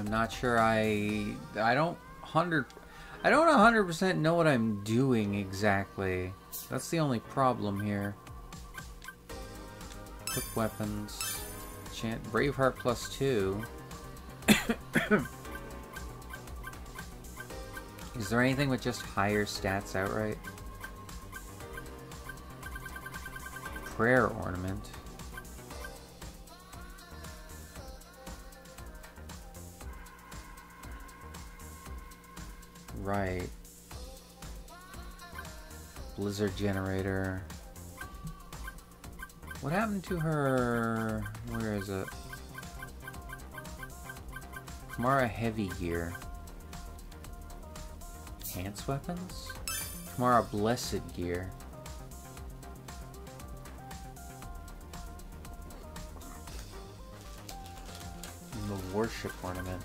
I'm not sure I... I don't... 100... I don't 100% know what I'm doing exactly. That's the only problem here. Quick weapons. Chant Braveheart plus two. Is there anything with just higher stats outright? Prayer ornament. Right. Blizzard generator. What happened to her... Where is it? Kimahri heavy gear. Enhanced weapons? Kimahri blessed gear. And the worship ornament.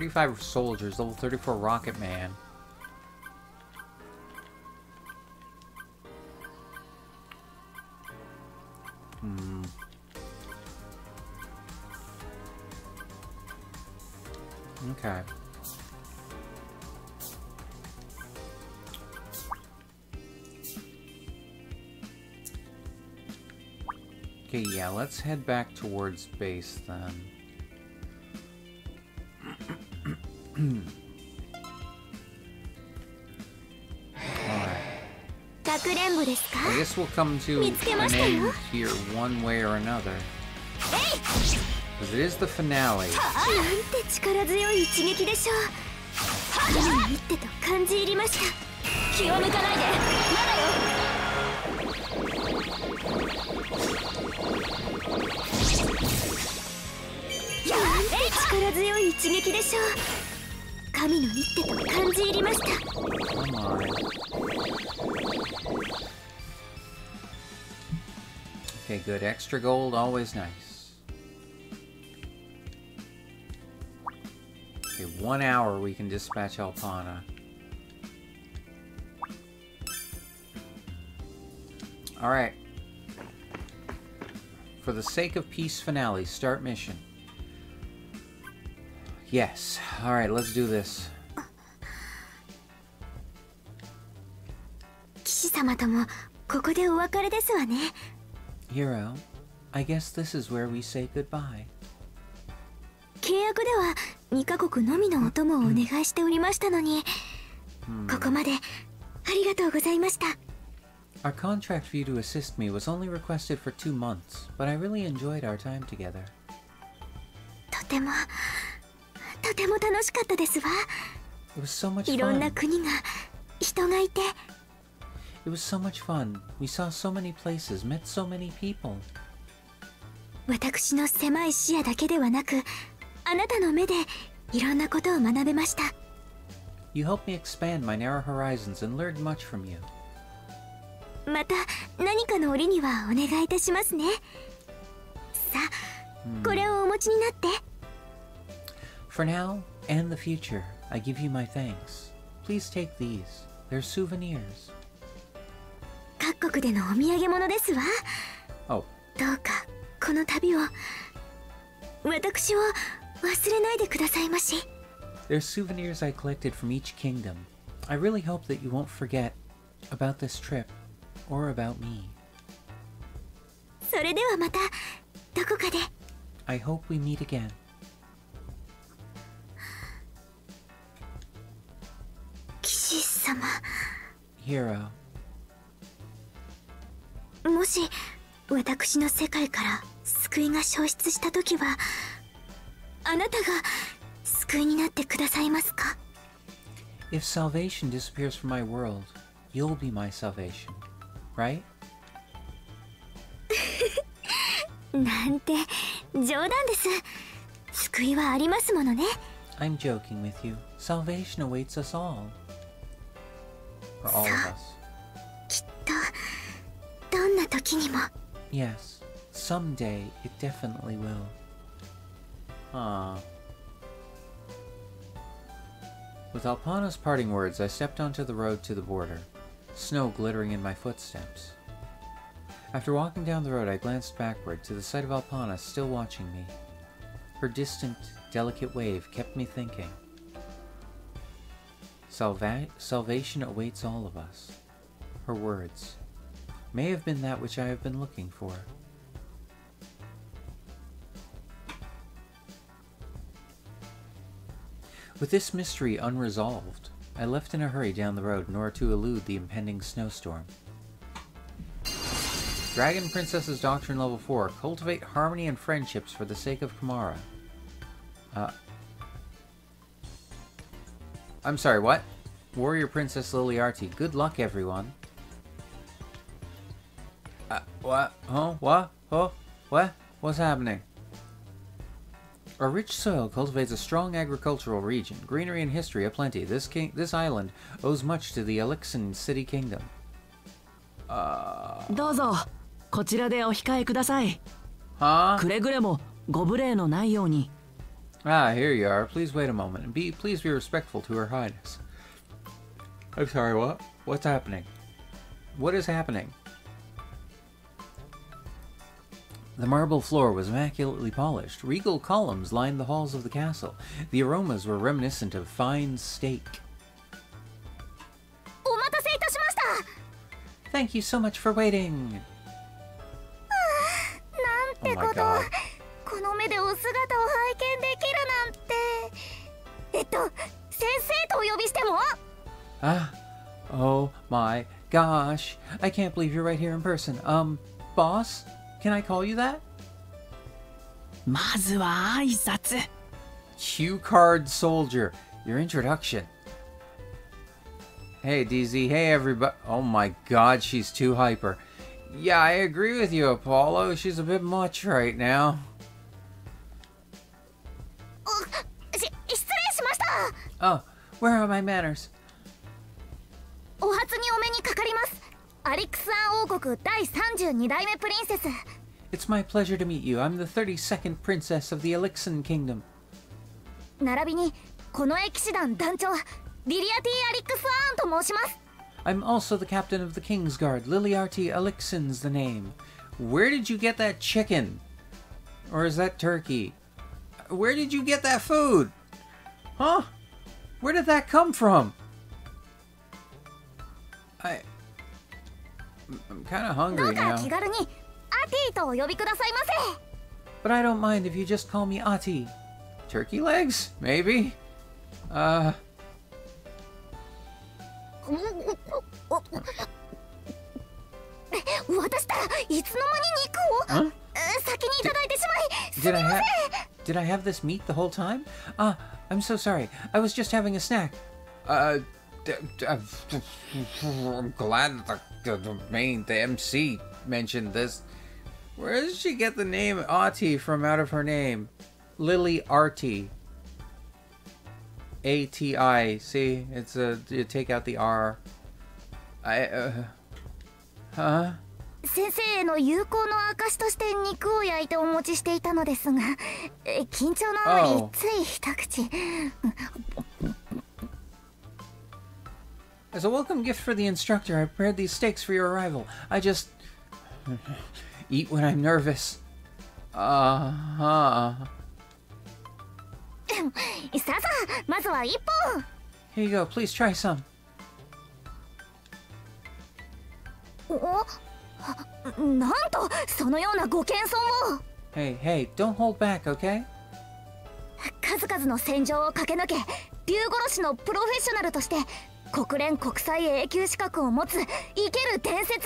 35 soldiers, level 34 rocket man. Hmm. Okay. Okay, yeah, let's head back towards base then. I guess we'll come to an end here one way or another. Because it is the finale. 神の一手と感じ入りました Okay, good. Extra gold, always nice. Okay, one hour we can dispatch Alpana. Alright. For the sake of peace finale, start mission. Yes. Alright, let's do this. 騎士様ともここでお別れですわね。Hero, I guess this is where we say goodbye. 契約では2カ国のみのお供をお願いしておりましたのに、ここまでありがとうございました。Our contract for you to assist me was only requested for two months, but I really enjoyed our time together. とても、 とても楽しかったですわ。いろんな国が、人がいて、It was so much fun. We saw so many places, met so many people. 私の狭い視野だけではなく、あなたの目でいろんなことを学べました。You helped me expand my narrow horizons and learned much from you. また何かの折にはお願いいたしますね。さあ、これをお持ちになって。For now and the future, I give you my thanks. Please take these. They're souvenirs. 各国でのお土産物ですわ。Oh. どうかこの旅を私を忘れないでくださいまし。There's souvenirs I collected from each kingdom. I really hope that you won't forget about this trip or about me. それではまたどこかで。I hope we meet again. Hero. もし私の世界から救いが消失した時はあなたが救いになってくださいますか If salvation disappears from my world, you'll be my salvation, right? なんて冗談です救いはありますものね I'm joking with you. Salvation awaits us all. For all of us. Yes, someday it definitely will. Ah. With Alpana's parting words, I stepped onto the road to the border, snow glittering in my footsteps. After walking down the road, I glanced backward to the sight of Alpana still watching me. Her distant, delicate wave kept me thinking. Salva salvation awaits all of us. Her words may have been that which I have been looking for. With this mystery unresolved, I left in a hurry down the road in order to elude the impending snowstorm. Dragon Princess's Doctrine Level 4. Cultivate harmony and friendships for the sake of Kamara. Uh, I'm sorry, what? Warrior Princess Liliarty. Good luck, everyone. Uh, what? Huh? What? Huh? What? What's happening? A rich soil cultivates a strong agricultural region. Greenery and history aplenty. This king, this island owes much to the Elixir City Kingdom. Uh... どうぞこちらでお控えください。はあくれぐれもご無礼のないように。 Ah, here you are. Please wait a moment. And be please be respectful to Her Highness. I'm sorry, what? What's happening? What is happening? The marble floor was immaculately polished. Regal columns lined the halls of the castle. The aromas were reminiscent of fine steak. Thank you so much for waiting. oh my god. っと先生とお呼びしても Ah, oh my gosh. I can't believe you're right here in person. Um, boss? Can I call you that? まずは挨拶 Cue card soldier. Your introduction. Hey DZ, hey everybody. Oh my god, she's too hyper. Yeah, I agree with you, Apollo. She's a bit much right now. Oh, where are my manners? お初にお目にかかりますアリクスアン王国第32代目プリンセス It's my pleasure to meet you. I'm the 32nd princess of the Elixir Kingdom. 並びにこの騎士団団長リリアティ・アリックス・アーンと申します I'm also the captain of the King's Guard. Liliarty Elixin's the name. Where did you get that chicken? Or is that turkey? Where did you get that food? Huh? Where did that come from? I... I'm kind of hungry now. But I don't mind if you just call me Ati. Turkey legs? Maybe? Uh... Did I have Did I have this meat the whole time? Ah, I'm so sorry. I was just having a snack. Uh I'm glad the, the main, the MC mentioned this. Where does she get the name Artie from out of her name? Lily Artie. A T I. See, it's a you take out the R. I. Uh, huh? 先生への友好の証として肉を焼いてお持ちしていたのですが緊張のあまりつい一口 As a welcome gift for the instructor, I prepared these steaks for your arrival. I just eat when I'm nervous. Uh huh. Here you go. Please try some. Hey, hey, don't hold back, okay? 数々の戦場を駆け抜け竜殺しのプロフェッショナルとして国連国際 A 級資格を持つ生ける伝説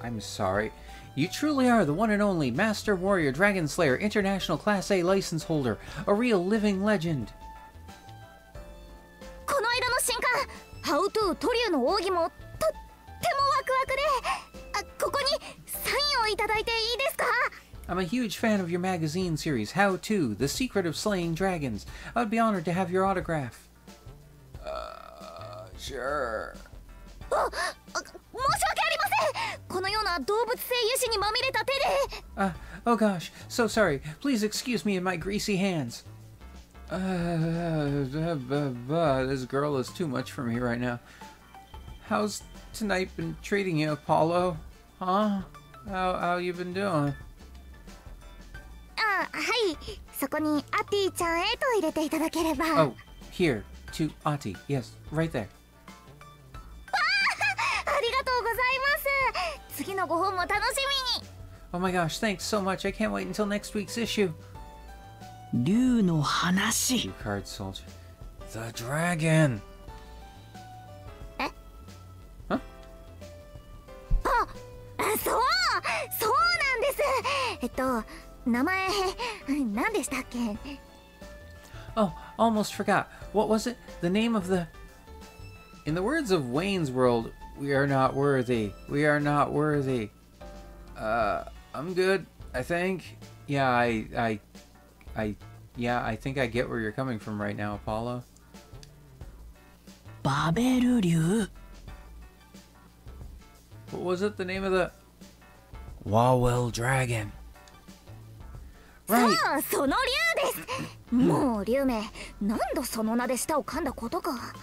I'm sorry. You truly are the one and only Master Warrior Dragon Slayer International Class A license holder, a real living legend. この間の新刊、ハウトゥートリューの奥義も I'm a huge fan of your magazine series, How To, The Secret of Slaying Dragons. I would be honored to have your autograph. Uh, sure. Uh, oh gosh, so sorry. Please excuse me in my greasy hands. Uh, this girl is too much for me right now. How's tonight been treating you, Apollo? Huh? How how you been doing? あ、はい。そこにアティちゃんへと入れていただければ。Oh, here to Ati. Yes, right there. ありがとうございます。次のご本も楽しみに。Oh my gosh, thanks so much. I can't wait until next week's issue. 竜の話。You card soldier. The dragon. えっと。名前何でしたっけ Oh, almost forgot. What was it? The name of the. In the words of Wayne's World, we are not worthy. We are not worthy. Uh, I'm good. I think. Yeah, I, I, I, yeah, I think I get where you're coming from right now, Apollo. バベル竜 What was it? The name of the Wawel Dragon. Right. その竜ですもう竜名何度その名で舌を噛んだことか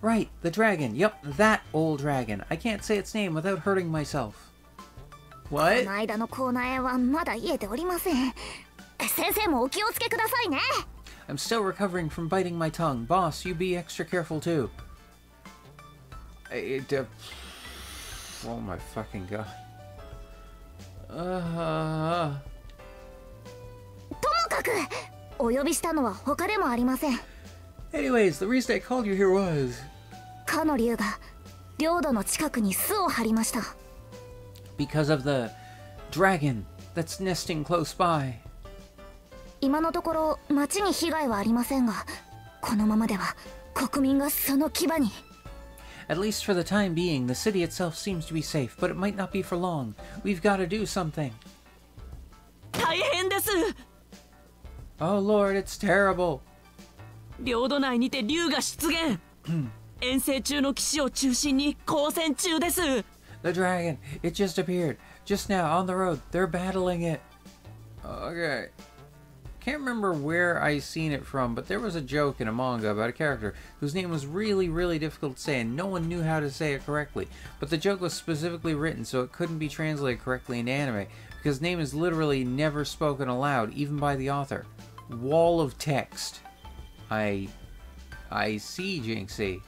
Right, the dragon. Yep, that old dragon. I can't say its name without hurting myself. What? この間の口内炎はまだ癒えておりません先生もお気をつけくださいね I'm still recovering from biting my tongue. Boss, you be extra careful too. It, uh, oh my fucking god. Uh, か くお呼びしたのは他でもありません Anyways, the reason I called you here was かの竜が領土の近くに巣を張りました Because of the dragon that's nesting close by 今のところ町に被害はありませんがこのままでは国民がその牙に At least for the time being, the city itself seems to be safe, but it might not be for long. We've got to do something. 大変です Oh lord, it's terrible. 領土内にて竜が出現。遠征中の騎士を中心に交戦中です。The dragon, it just appeared. Just now on the road. They're battling it. Okay. Can't remember where I seen it from, but there was a joke in a manga about a character whose name was really, really difficult to say, and no one knew how to say it correctly. But the joke was specifically written so it couldn't be translated correctly into anime, because name is literally never spoken aloud, even by the author wall of text. I... I see, Jinxie.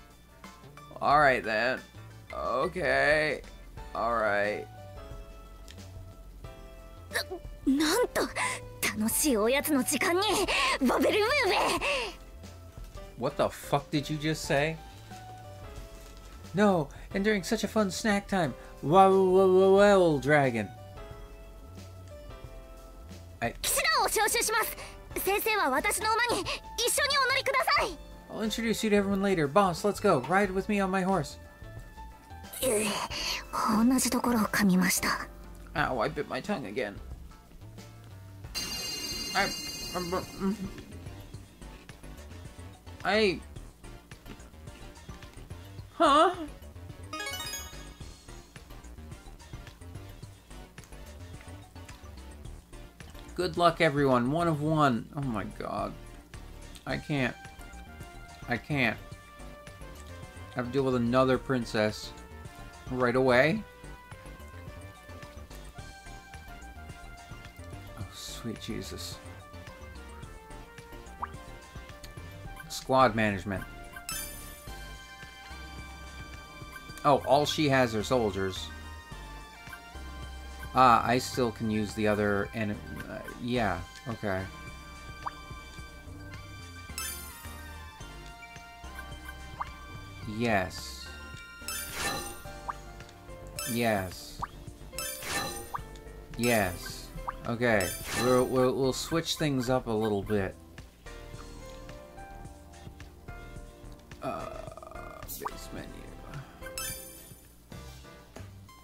Alright then. Okay. Alright. なんと楽しいおやつの時間にバベルムーベ What the fuck did you just say? No, and during such a fun snack time. Wow, wow, wow, wow, dragon. I... 騎士団を招集します 先生は私の馬に一緒にお乗りください I'll introduce you to everyone later. Boss, let's go. Ride with me on my horse. 同じところを噛みました Ow, I bit my tongue again. I... I... Huh? Good luck, everyone. One of one. Oh my god. I can't. I can't. I have to deal with another princess right away. Oh, sweet Jesus. Squad management. Oh, all she has are soldiers. Ah, I still can use the other and yeah, okay. Yes. Yes. Yes. Okay, We'll we're, we'll switch things up a little bit. Uh, menu.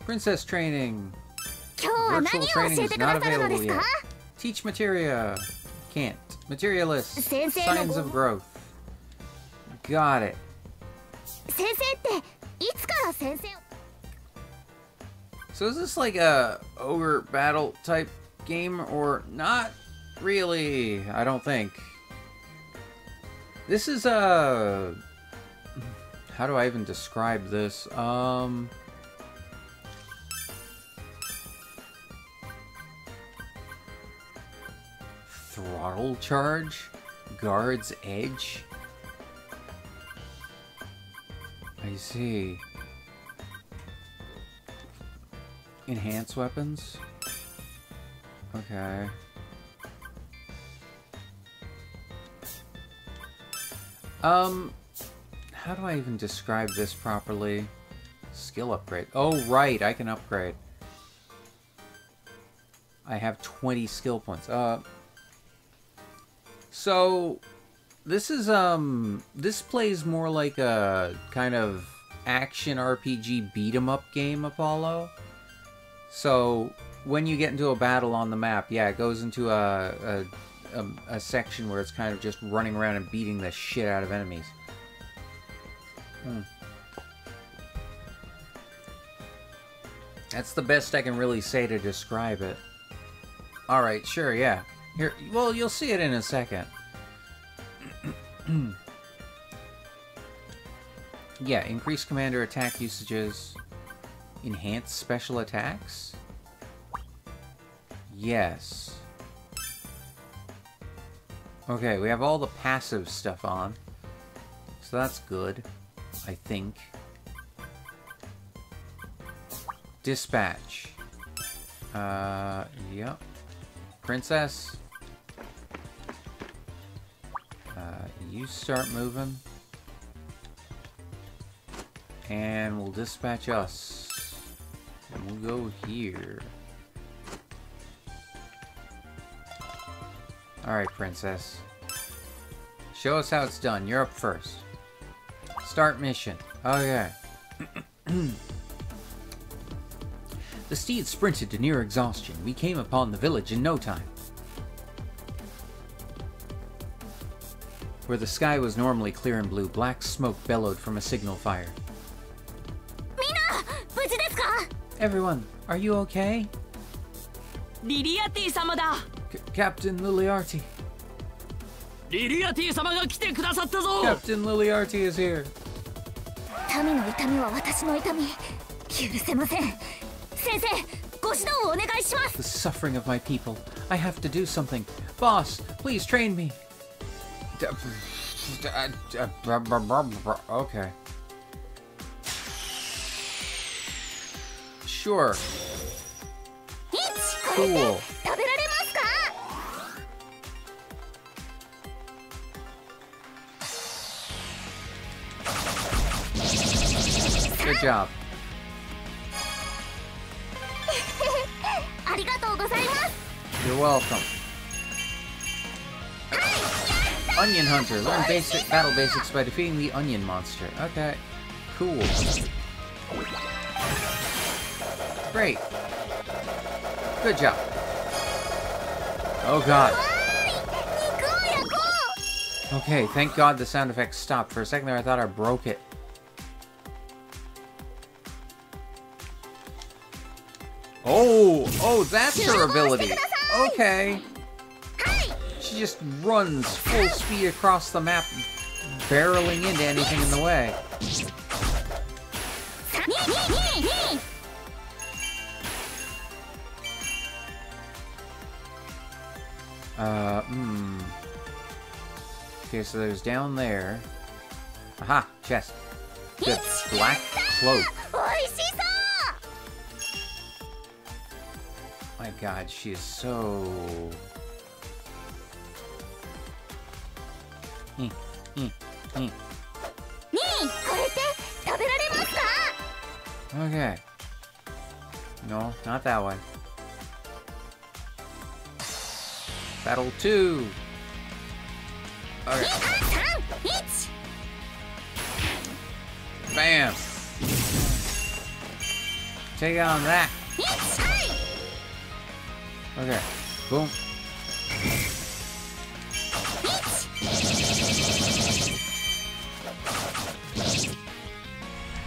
Princess training! Virtual training is not available yet. Teach materia. Can't. Materialist. Signs of growth. Got it. So is this like a ogre battle type game or not really? I don't think. This is a... How do I even describe this? Um... Throttle charge? Guard's edge? I see. Enhance weapons? Okay. Um, how do I even describe this properly? Skill upgrade. Oh, right, I can upgrade. I have 20 skill points. Uh, so, this is, um, this plays more like a kind of action RPG beat 'em up game, Apollo. So, when you get into a battle on the map, yeah, it goes into a, a, a, a section where it's kind of just running around and beating the shit out of enemies. Hmm. That's the best I can really say to describe it. Alright, sure, yeah. Here, well, you'll see it in a second. yeah, increase commander attack usages. Enhance special attacks? Yes. Okay, we have all the passive stuff on. So that's good, I think. Dispatch. Uh, yep. Princess. Uh, you start moving. And we'll dispatch us. And we'll go here. Alright, princess. Show us how it's done. You're up first. Start mission. Okay. the steed sprinted to near exhaustion. We came upon the village in no time. Where the sky was normally clear and blue, black smoke bellowed from a signal fire. Everyone, are you okay? Liliati-sama Captain Liliarty. Liliati-sama Captain Liliarty is here. The suffering of my people. I have to do something. Boss, please train me. Okay. Sure. Cool. Good job. You're welcome. Onion Hunter. Learn basic battle basics by defeating the onion monster. Okay. Cool. Great. Good job. Oh god. Okay, thank god the sound effects stopped. For a second there I thought I broke it. Oh, oh, that's her ability. Okay. Just runs full speed across the map, barreling into anything in the way. Uh, hmm. Okay, so there's down there. Aha, chest. Good. Black cloak. My god, she is so... Okay. No, not that one. Battle 2! Okay. Bam! Take on that! Okay. Boom.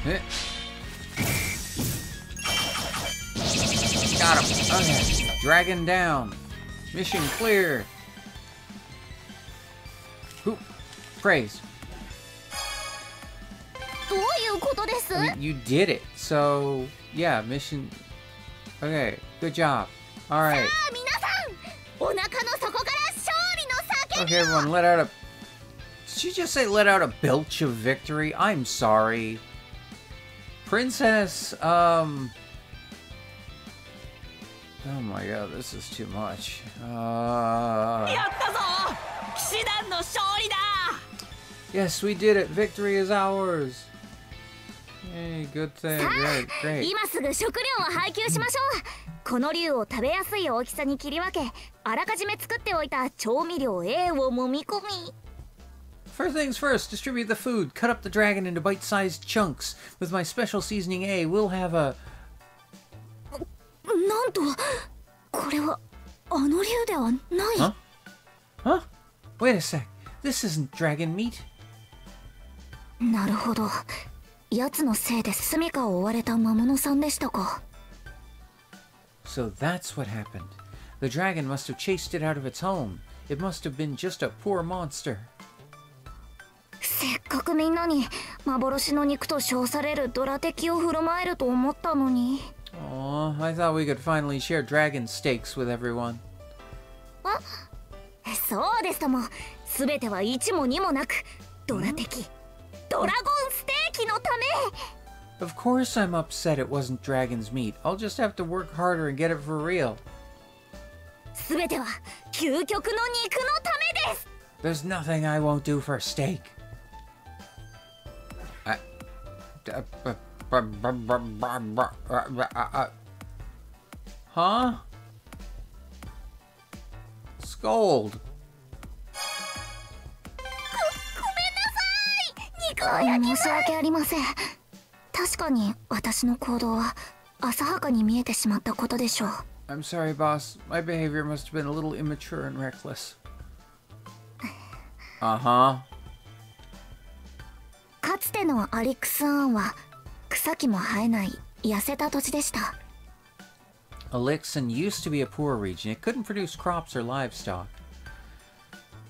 Eh. Got him. Okay. Dragon down. Mission clear. Who? Praise. You did it. So, yeah, mission. Okay, good job. Alright. Okay, everyone, let out a. Did you just say let out a belch of victory? I'm sorry. Princess, um. Oh my god, this is too much. Uh... Yes, we did it. Victory is ours. Yay, good thing. Great, great. 今すぐ食料を配給しましょう。この竜を食べやすい大きさに切り分け、あらかじめ作っておいた調味料 A を揉み込み。First things first, distribute the food. Cut up the dragon into bite-sized chunks. With my special seasoning A, we'll have a なんとこれはあの竜ではない Huh? Huh? Wait a sec. This isn't dragon meat. なるほど。奴のせいで住処を追われた魔物さんでしたか。So that's what happened. The dragon must have chased it out of its home. It must have been just a poor monster. せっかくみんなに幻の肉と称されるドラ敵を振る舞えると思ったのに。Aw, I thought we could finally share dragon steaks with everyone. あそうですとも。すべては一も二もなく、ドラ敵、ドラゴンステーキのため Of course I'm upset it wasn't dragon's meat. I'll just have to work harder and get it for real. すべては究極の肉のためです There's nothing I won't do for steak. Huh? Scold. 申し訳ありません確かに私の行動は浅はかに見えてしまったことでしょう I'm sorry, boss. My behavior must have been a little immature and reckless. Uh-huh. かつてのアリックス・アーンは草木も生えない痩せた土地でした。Elixir used to be a poor region. It couldn't produce crops or livestock.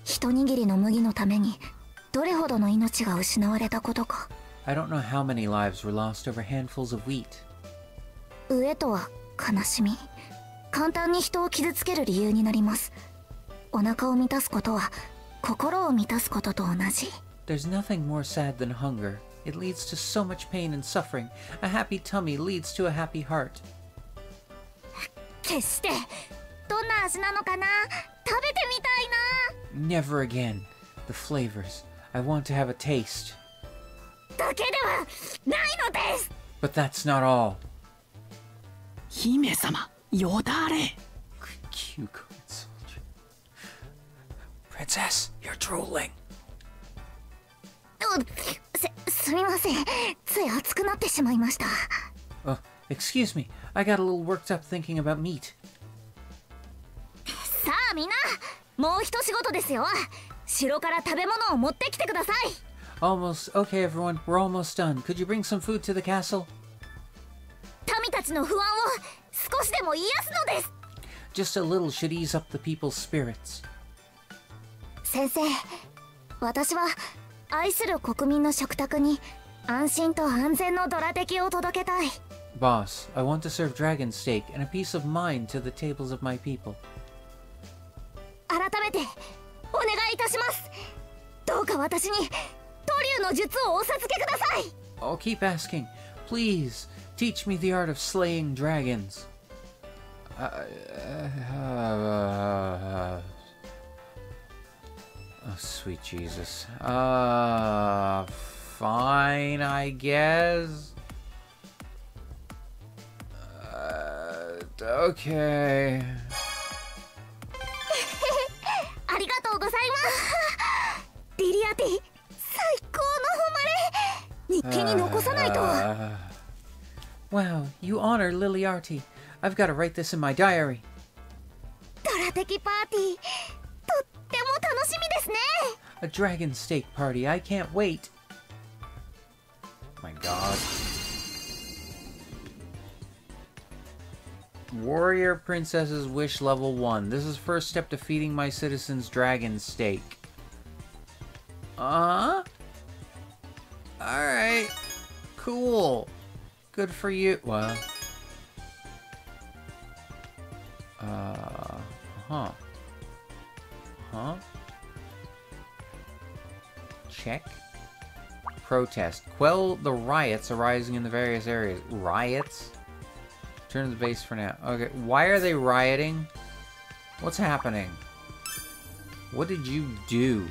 一握りの麦のためにどれほどの命が失われたことか。I don't know how many lives were lost over handfuls of wheat. 飢えとは悲しみ。簡単に人を傷つける理由になります。お腹を満たすことは心を満たすことと同じ。There's nothing more sad than hunger. It leads to so much pain and suffering. A happy tummy leads to a happy heart. 決してどんな味なのかな食べてみたいな Never again. The flavors. I want to have a taste. だけではないのです But that's not all. 姫様、よだれ Cute soldier. Princess, you're drooling. すみませんつい熱くなってしまいました Uh, excuse me. I got a little worked up thinking about meat. さあみんなもう一仕事ですよ城から食べ物を持ってきてください Almost. Okay, everyone. We're almost done. Could you bring some food to the castle? 民たちの不安を少しでも癒すのです Just a little should ease up the people's spirits. 先生私は 愛する国民の食卓に安心と安全のドラ敵を届けたい。Boss, I want to serve dragon steak and a peace of mind to the tables of my people. 改めてお願いいたします。どうか私にトリュウの術をお授けください。I'll keep asking. Please, teach me the art of slaying dragons. Uh, uh, uh, Oh, sweet Jesus. Uh, fine, I guess. Uh, okay. ありがとうございますディリアティ最高の誉れ日記に残さないと uh, Wow, you honor Liliarty. I've got to write this in my diary. ドラ的パーティー a dragon steak party. I can't wait. My god. Warrior Princess's Wish Level 1. This is first step to feeding my citizens dragon steak. Uh-huh. Alright. Cool. Good for you. Well... Protest. Quell the riots arising in the various areas. Riots? Turn to the base for now. Okay, why are they rioting? What's happening? What did you do?